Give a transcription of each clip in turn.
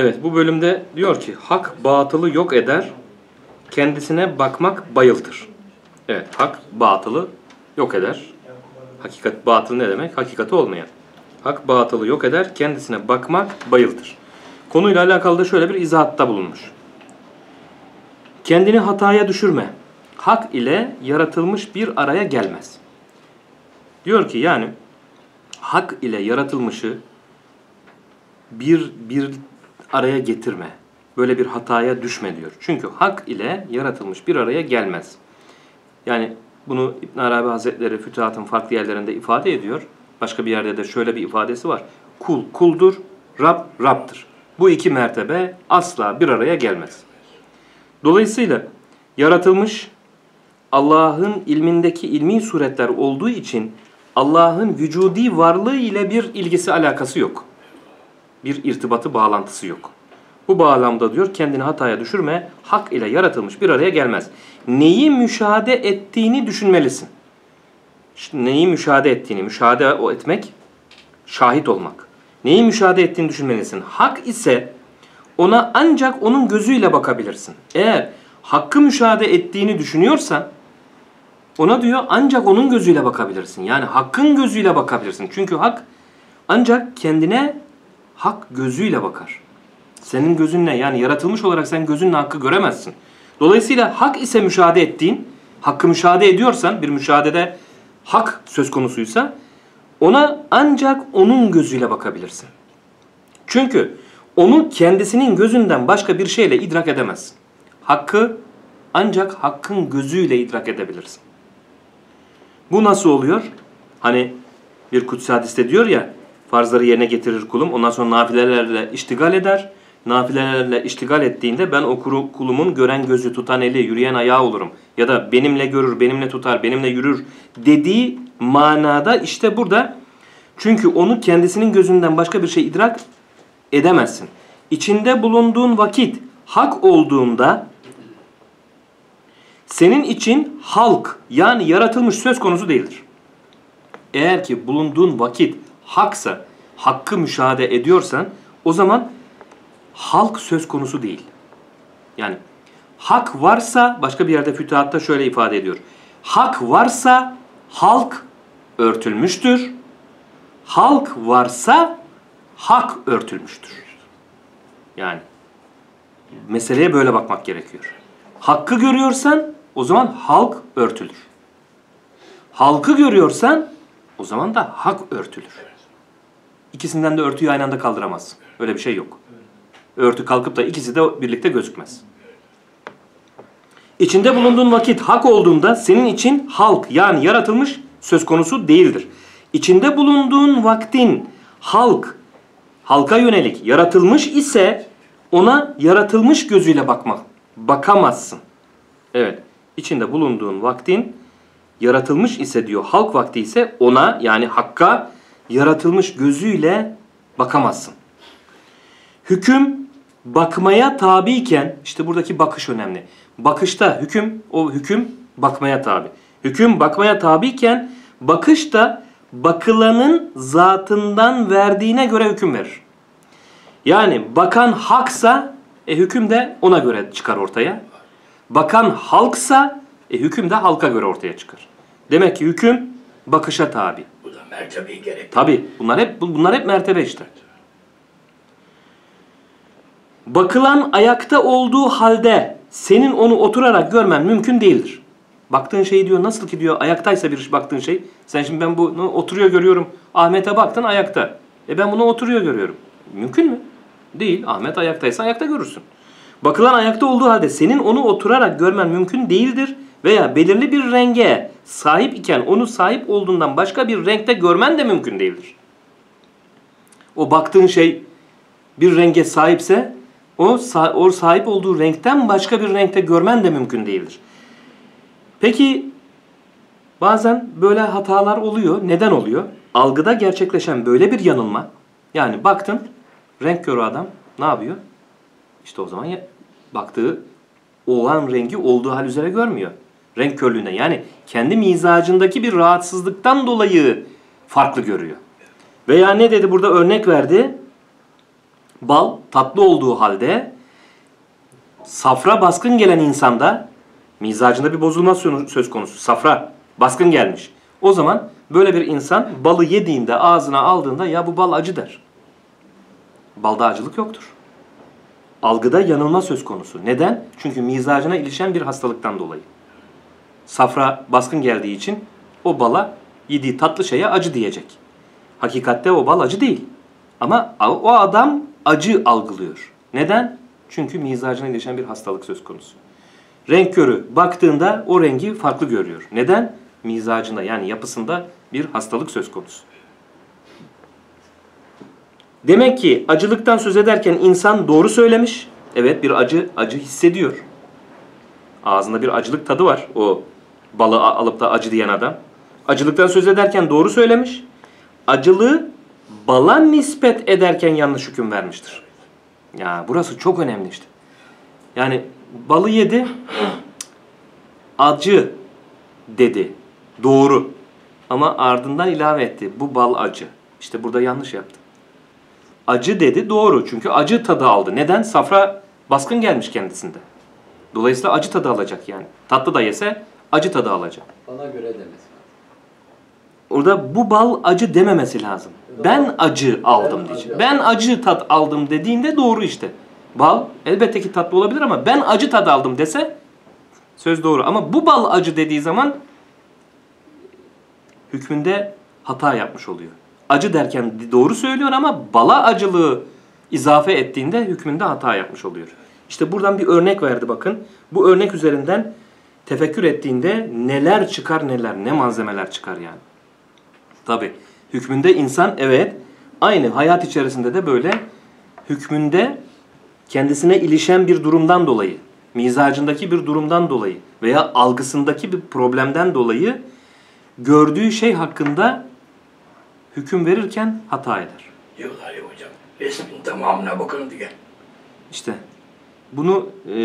Evet bu bölümde diyor ki hak batılı yok eder, kendisine bakmak bayıltır. Evet hak batılı yok eder. Hakikat batıl ne demek? Hakikati olmayan. Hak batılı yok eder, kendisine bakmak bayıltır. Konuyla alakalı da şöyle bir izahatta bulunmuş. Kendini hataya düşürme. Hak ile yaratılmış bir araya gelmez. Diyor ki yani hak ile yaratılmışı bir bir araya getirme. Böyle bir hataya düşme diyor. Çünkü hak ile yaratılmış bir araya gelmez. Yani bunu İbn Arabi Hazretleri Fütuhat'ın farklı yerlerinde ifade ediyor. Başka bir yerde de şöyle bir ifadesi var. Kul kuldur, Rab Rab'dır. Bu iki mertebe asla bir araya gelmez. Dolayısıyla yaratılmış Allah'ın ilmindeki ilmi suretler olduğu için Allah'ın vücudi varlığı ile bir ilgisi alakası yok. Bir irtibatı bağlantısı yok. Bu bağlamda diyor kendini hataya düşürme, hak ile yaratılmış bir araya gelmez. Neyi müşahede ettiğini düşünmelisin. İşte neyi müşahede ettiğini, müşahede o etmek, şahit olmak. Neyi müşahede ettiğini düşünmelisin. Hak ise ona ancak onun gözüyle bakabilirsin. Eğer hakkı müşahede ettiğini düşünüyorsan ona diyor ancak onun gözüyle bakabilirsin. Yani hakkın gözüyle bakabilirsin. Çünkü hak ancak kendine hak gözüyle bakar. Senin gözünle yani yaratılmış olarak sen gözünle hakkı göremezsin. Dolayısıyla hak ise müşahede ettiğin, hakkı müşahede ediyorsan, bir müşahedede hak söz konusuysa ona ancak onun gözüyle bakabilirsin. Çünkü onu kendisinin gözünden başka bir şeyle idrak edemezsin. Hakkı ancak hakkın gözüyle idrak edebilirsin. Bu nasıl oluyor? Hani bir kutsi hadiste diyor ya farzları yerine getirir kulum ondan sonra nafilelerle iştigal eder. Nafilelerle iştigal ettiğinde ben o kulumun gören gözü, tutan eli, yürüyen ayağı olurum. Ya da benimle görür, benimle tutar, benimle yürür dediği manada işte burada çünkü onu kendisinin gözünden başka bir şey idrak edemezsin. İçinde bulunduğun vakit hak olduğunda senin için halk yani yaratılmış söz konusu değildir. Eğer ki bulunduğun vakit haksa, hakkı müşahede ediyorsan o zaman halk söz konusu değil. Yani hak varsa başka bir yerde fütuhatta şöyle ifade ediyor. Hak varsa halk örtülmüştür. Halk varsa hak örtülmüştür. Yani meseleye böyle bakmak gerekiyor. Hakkı görüyorsan o zaman halk örtülür. Halkı görüyorsan o zaman da hak örtülür. İkisinden de örtüyü aynı anda kaldıramaz. Öyle bir şey yok. Örtü kalkıp da ikisi de birlikte gözükmez. İçinde bulunduğun vakit hak olduğunda senin için halk yani yaratılmış söz konusu değildir. İçinde bulunduğun vaktin halk, halka yönelik yaratılmış ise ona yaratılmış gözüyle bakmak, bakamazsın. Evet, içinde bulunduğun vaktin yaratılmış ise diyor, halk vakti ise ona yani hakka yaratılmış gözüyle bakamazsın. Hüküm bakmaya tabiyken, işte buradaki bakış önemli. Bakışta hüküm, o hüküm bakmaya tabi. Hüküm bakmaya tabiyken, bakış da bakılanın zatından verdiğine göre hüküm verir. Yani bakan haksa e, hüküm de ona göre çıkar ortaya. Bakan halksa e, hüküm de halka göre ortaya çıkar. Demek ki hüküm bakışa tabi. Mertebeyi gerektirir. Tabi bunlar hep bunlar hep mertebe işte. Bakılan ayakta olduğu halde senin onu oturarak görmen mümkün değildir. Baktığın şey diyor nasıl ki diyor ayaktaysa bir baktığın şey. Sen şimdi ben bunu oturuyor görüyorum. Ahmet'e baktın ayakta. E ben bunu oturuyor görüyorum. Mümkün mü? Değil. Ahmet ayaktaysa ayakta görürsün. Bakılan ayakta olduğu halde senin onu oturarak görmen mümkün değildir veya belirli bir renge sahip iken onu sahip olduğundan başka bir renkte görmen de mümkün değildir. O baktığın şey bir renge sahipse o, o sahip olduğu renkten başka bir renkte görmen de mümkün değildir. Peki bazen böyle hatalar oluyor. Neden oluyor? Algıda gerçekleşen böyle bir yanılma. Yani baktın renk körü adam ne yapıyor? İşte o zaman ya, baktığı o an rengi olduğu hal üzere görmüyor. Renk körlüğüne yani kendi mizacındaki bir rahatsızlıktan dolayı farklı görüyor. Veya ne dedi burada örnek verdi. Bal tatlı olduğu halde safra baskın gelen insanda mizacında bir bozulma sö- söz konusu. Safra baskın gelmiş. O zaman böyle bir insan balı yediğinde ağzına aldığında ya bu bal acı der. Balda acılık yoktur. Algıda yanılma söz konusu. Neden? Çünkü mizacına ilişen bir hastalıktan dolayı. Safra baskın geldiği için o bala yediği tatlı şeye acı diyecek. Hakikatte o bal acı değil. Ama o adam acı algılıyor. Neden? Çünkü mizacına ilişen bir hastalık söz konusu. Renk körü baktığında o rengi farklı görüyor. Neden? Mizacında yani yapısında bir hastalık söz konusu. Demek ki acılıktan söz ederken insan doğru söylemiş. Evet bir acı acı hissediyor. Ağzında bir acılık tadı var o balı a- alıp da acı diyen adam. Acılıktan söz ederken doğru söylemiş. Acılığı bala nispet ederken yanlış hüküm vermiştir. Ya burası çok önemli işte. Yani balı yedi, acı dedi. Doğru. Ama ardından ilave etti. Bu bal acı. İşte burada yanlış yaptı. Acı dedi doğru. Çünkü acı tadı aldı. Neden? Safra baskın gelmiş kendisinde. Dolayısıyla acı tadı alacak yani. Tatlı da yese acı tadı alacak. Bana göre demesi. Orada bu bal acı dememesi lazım. Ben acı aldım Ben diyecek. acı Ben acı tat aldım dediğinde doğru işte. Bal elbette ki tatlı olabilir ama ben acı tad aldım dese söz doğru. Ama bu bal acı dediği zaman hükmünde hata yapmış oluyor. Acı derken doğru söylüyor ama bala acılığı izafe ettiğinde hükmünde hata yapmış oluyor. İşte buradan bir örnek verdi bakın. Bu örnek üzerinden tefekkür ettiğinde neler çıkar neler, ne malzemeler çıkar yani. Tabi hükmünde insan evet aynı hayat içerisinde de böyle hükmünde kendisine ilişen bir durumdan dolayı, mizacındaki bir durumdan dolayı veya algısındaki bir problemden dolayı gördüğü şey hakkında hüküm verirken hata eder. Diyorlar ya hocam resmin tamamına bakın diye. İşte bunu e,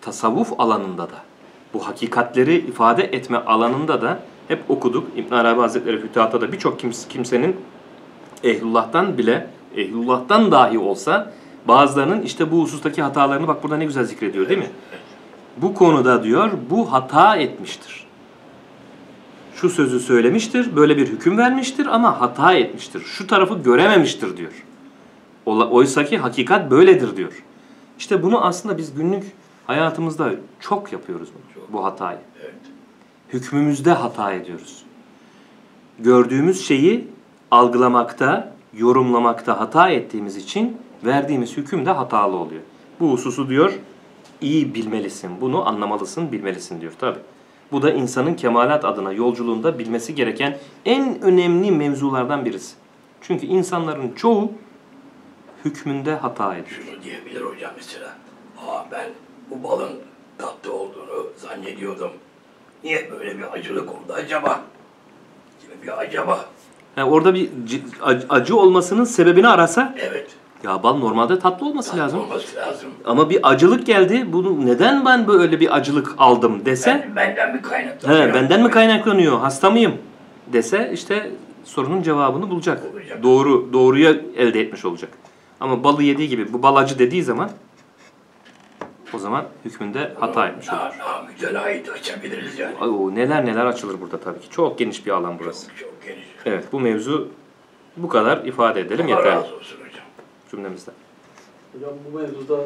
tasavvuf alanında da, bu hakikatleri ifade etme alanında da hep okuduk. İbn Arabi Hazretleri Fütuhat'ta da birçok kims- kimsenin ehlullah'tan bile, ehlullah'tan dahi olsa bazılarının işte bu husustaki hatalarını bak burada ne güzel zikrediyor değil mi? Bu konuda diyor bu hata etmiştir. Şu sözü söylemiştir, böyle bir hüküm vermiştir ama hata etmiştir. Şu tarafı görememiştir diyor. Oysa ki hakikat böyledir diyor. İşte bunu aslında biz günlük hayatımızda çok yapıyoruz bunu, bu hatayı. Evet. Hükmümüzde hata ediyoruz. Gördüğümüz şeyi algılamakta, yorumlamakta hata ettiğimiz için verdiğimiz hüküm de hatalı oluyor. Bu hususu diyor iyi bilmelisin, bunu anlamalısın, bilmelisin diyor tabi. Bu da insanın kemalat adına yolculuğunda bilmesi gereken en önemli mevzulardan birisi. Çünkü insanların çoğu hükmünde hata ediyor. Şunu diyebilir hocam mesela. Aa ben bu balın tatlı olduğunu zannediyordum. Niye böyle bir acılık oldu acaba? Gibi bir acaba. Yani orada bir c- ac- acı olmasının sebebini arasa Evet. ya bal normalde tatlı olması Tatlı lazım. olması lazım. Ama bir acılık geldi. Bunu neden ben böyle bir acılık aldım dese, Ben, benden mi kaynaklanıyor? he, benden mi kaynaklanıyor? Hasta mıyım? dese işte sorunun cevabını bulacak. Bulacak. Doğru doğruya elde etmiş olacak. Ama balı yediği gibi bu bal acı dediği zaman o zaman hükmünde hata etmiş olur. Açabiliriz yani. Ay, o neler neler açılır burada tabii ki. Çok geniş bir alan burası. Çok, çok geniş. Evet bu mevzu bu kadar ifade edelim Allah yeterli razı olsun hocam. cümlemizde. Hocam bu mevzuda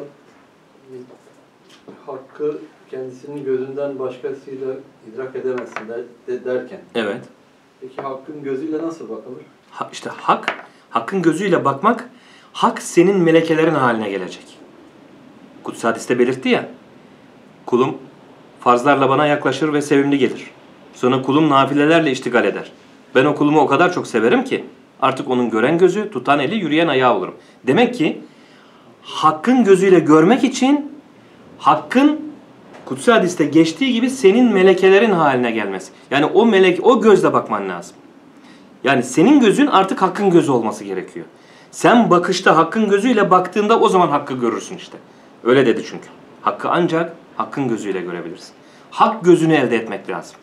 hakkı kendisinin gözünden başkasıyla idrak edemezsin de, de- derken Evet. peki hakkın gözüyle nasıl bakılır? Ha, işte hak, hakkın gözüyle bakmak, hak senin melekelerin haline gelecek. Kutsi hadiste belirtti ya, kulum farzlarla bana yaklaşır ve sevimli gelir. Sonra kulum nafilelerle iştigal eder. Ben o kulumu o kadar çok severim ki artık onun gören gözü, tutan eli, yürüyen ayağı olurum. Demek ki hakkın gözüyle görmek için hakkın kutsi hadiste geçtiği gibi senin melekelerin haline gelmesi. Yani o melek, o gözle bakman lazım. Yani senin gözün artık hakkın gözü olması gerekiyor. Sen bakışta hakkın gözüyle baktığında o zaman hakkı görürsün işte. Öyle dedi çünkü. Hakkı ancak hakkın gözüyle görebilirsin. Hak gözünü elde etmek lazım.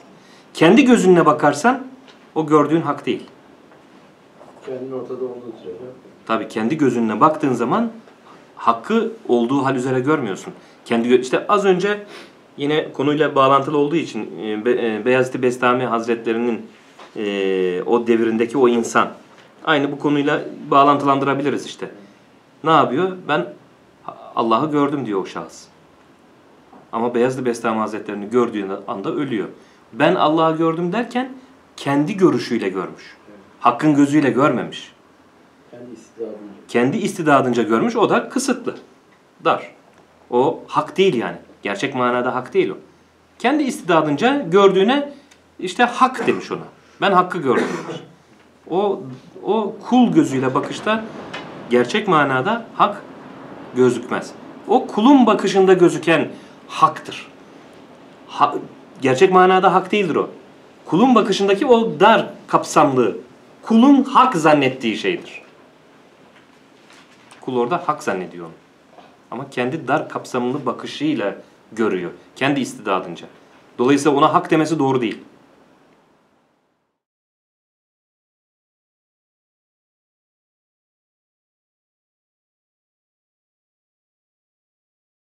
Kendi gözünle bakarsan o gördüğün hak değil. Kendin ortada olduğu sürece. Tabii kendi gözünle baktığın zaman hakkı olduğu hal üzere görmüyorsun. Kendi işte az önce yine konuyla bağlantılı olduğu için e, Be- e, Beyazıt Bestami Hazretlerinin e, o devrindeki o insan aynı bu konuyla bağlantılandırabiliriz işte. Ne yapıyor? Ben Allah'ı gördüm diyor o şahıs. Ama Beyazıt Bestami Hazretlerini gördüğü anda ölüyor. Ben Allah'ı gördüm derken kendi görüşüyle görmüş. Hakkın gözüyle görmemiş. Kendi istidadınca. Kendi istidadınca görmüş o da kısıtlı. Dar. O hak değil yani. Gerçek manada hak değil o. Kendi istidadınca gördüğüne işte hak demiş ona. Ben hakkı gördüm demiş. O, o kul gözüyle bakışta gerçek manada hak gözükmez. O kulun bakışında gözüken haktır. Ha- gerçek manada hak değildir o. Kulun bakışındaki o dar kapsamlı, kulun hak zannettiği şeydir. Kul orada hak zannediyor onu. Ama kendi dar kapsamlı bakışıyla görüyor. Kendi istidadınca. Dolayısıyla ona hak demesi doğru değil.